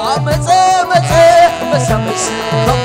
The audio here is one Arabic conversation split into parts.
他们怎么怎么想么时候？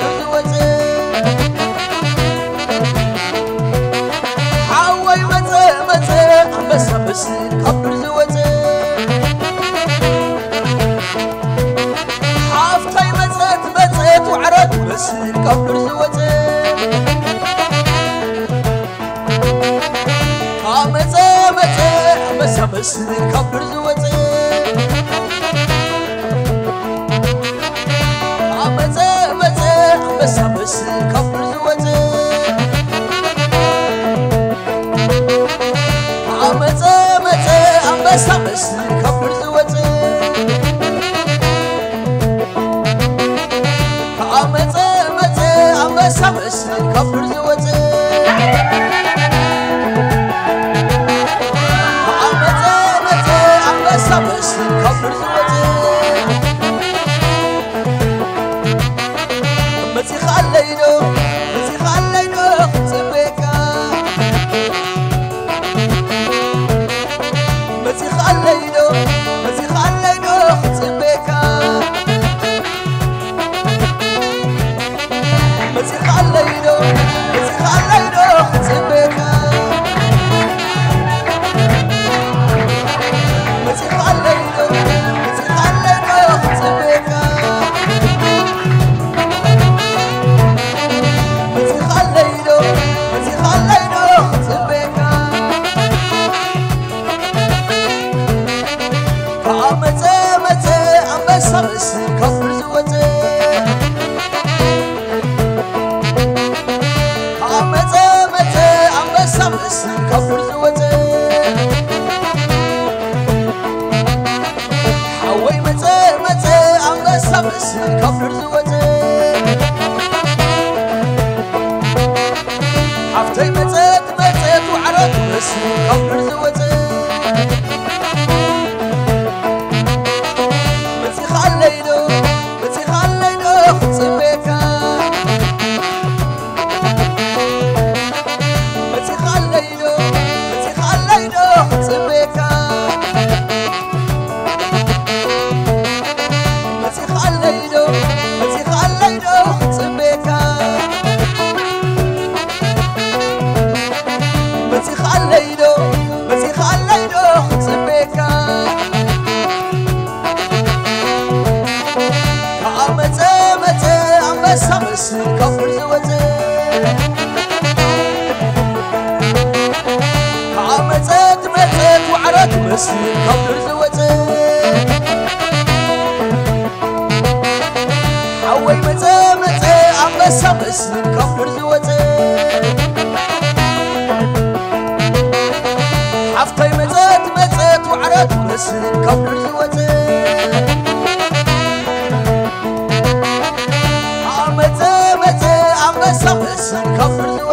ካብር ዝወፀ ካዓመፀት መፀት ዋዕራ ትመስል ካብር ዝወፀ ሓወይ መፀ መፀ ኣንበሳ መስል ካብር ዝወፀ ሓፍተይ መፀት መፀት ዋዕራ ትመስል ካብር Come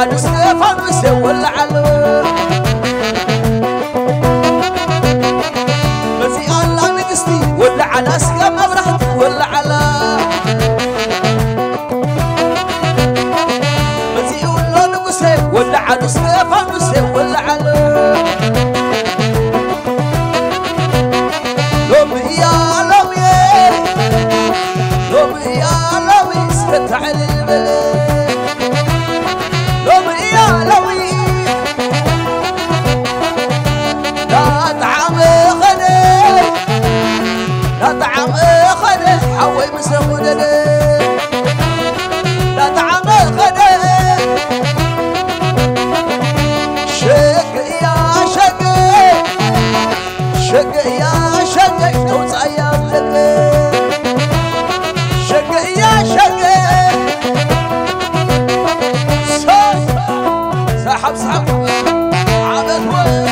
ولا على ستيفانوس ولا what?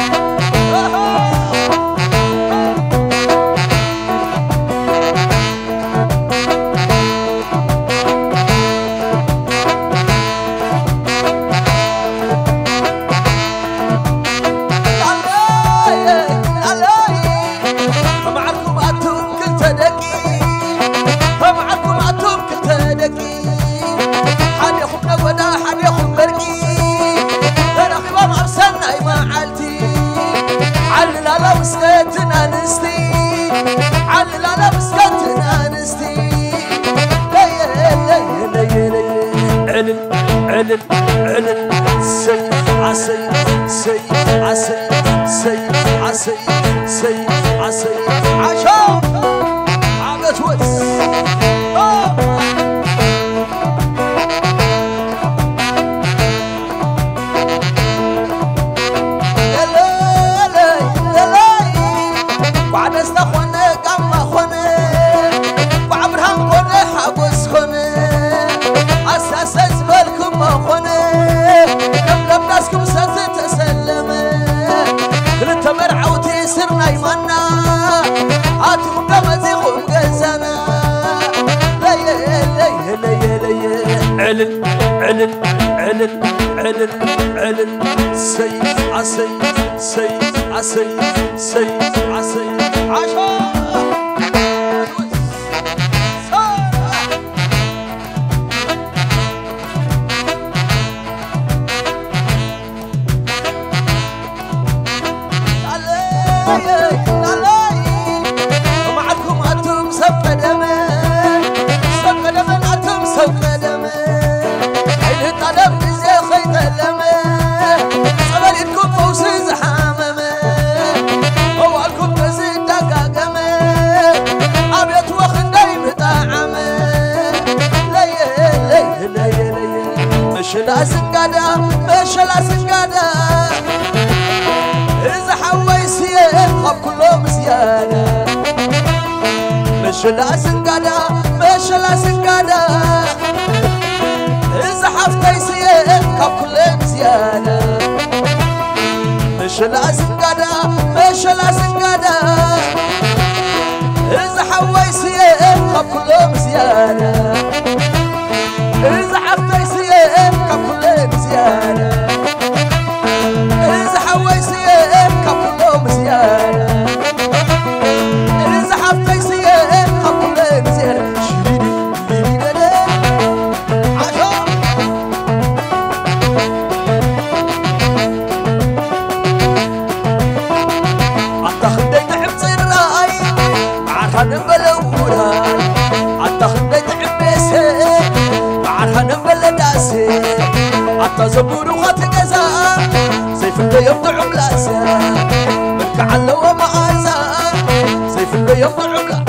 seis, seis, a seis, seis. مشلا سنقادا سنقادا إذا حفتي سيئ ككل زيادة مشلا سنقادا سنقادا إذا حوي زيادة يوم العملة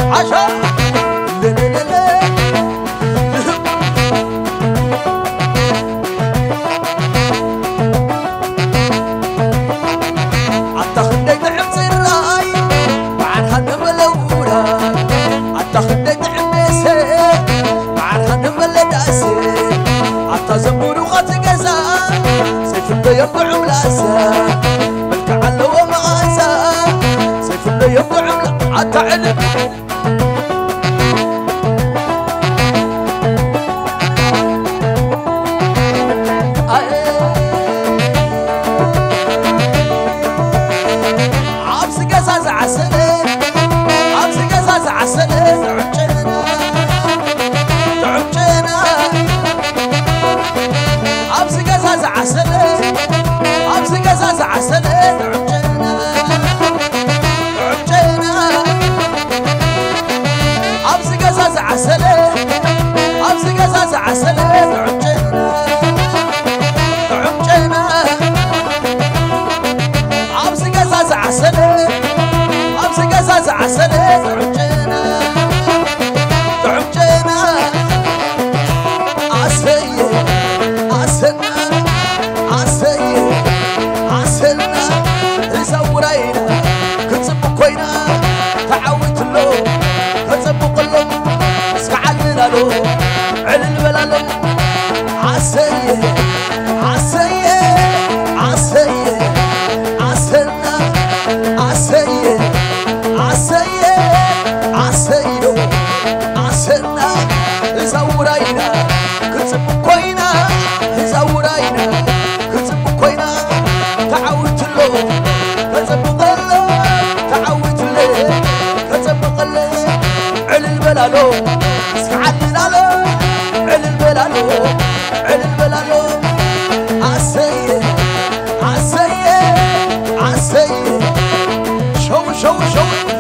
show it, show it.